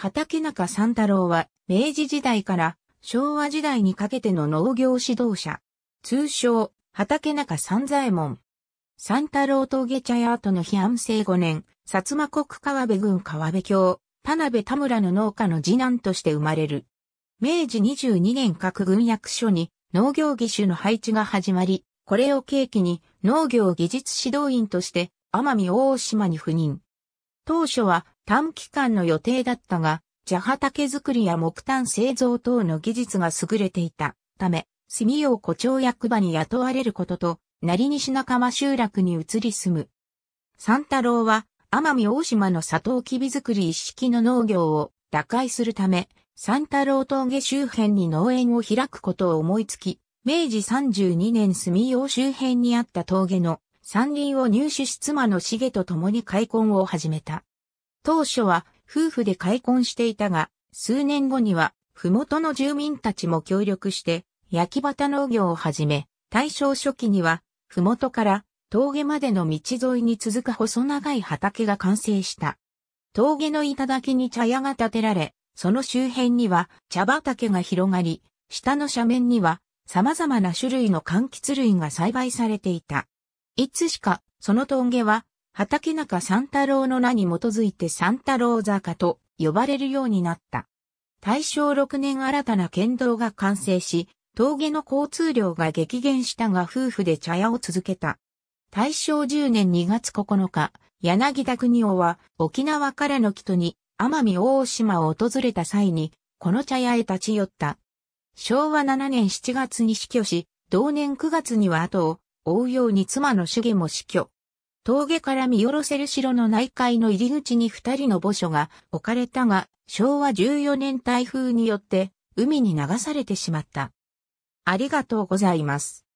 畑中三太郎は明治時代から昭和時代にかけての農業指導者。通称、畑中三左衛門。三太郎峠茶屋跡の批安政5年、薩摩国川辺郡川辺町、田辺田村の農家の次男として生まれる。明治22年各軍役所に農業技手の配置が始まり、これを契機に農業技術指導員として奄美大島に赴任。当初は短期間の予定だったが、茶畑作りや木炭製造等の技術が優れていたため、住用古町役場に雇われることと、成西仲間集落に移り住む。三太郎は、奄美大島の砂糖きび作り一式の農業を打開するため、三太郎峠周辺に農園を開くことを思いつき、明治32年住用周辺にあった峠の山林を入手し妻の重と共に開墾を始めた。当初は夫婦で開墾していたが、数年後には、ふもとの住民たちも協力して、焼き畑農業を始め、大正初期には、ふもとから峠までの道沿いに続く細長い畑が完成した。峠の頂に茶屋が建てられ、その周辺には茶畑が広がり、下の斜面には様々な種類の柑橘類が栽培されていた。いつしか、その峠は畑中三太郎の名に基づいて三太郎坂と呼ばれるようになった。大正6年新たな県道が完成し、峠の交通量が激減したが夫婦で茶屋を続けた。大正10年2月9日、柳田国夫は沖縄からの人に奄美大島を訪れた際に、この茶屋へ立ち寄った。昭和7年7月に死去し、同年9月には後を追うように妻の主義も死去。峠から見下ろせる城の内海の入り口に二人の墓所が置かれたが、昭和14年台風によって海に流されてしまった。ありがとうございます。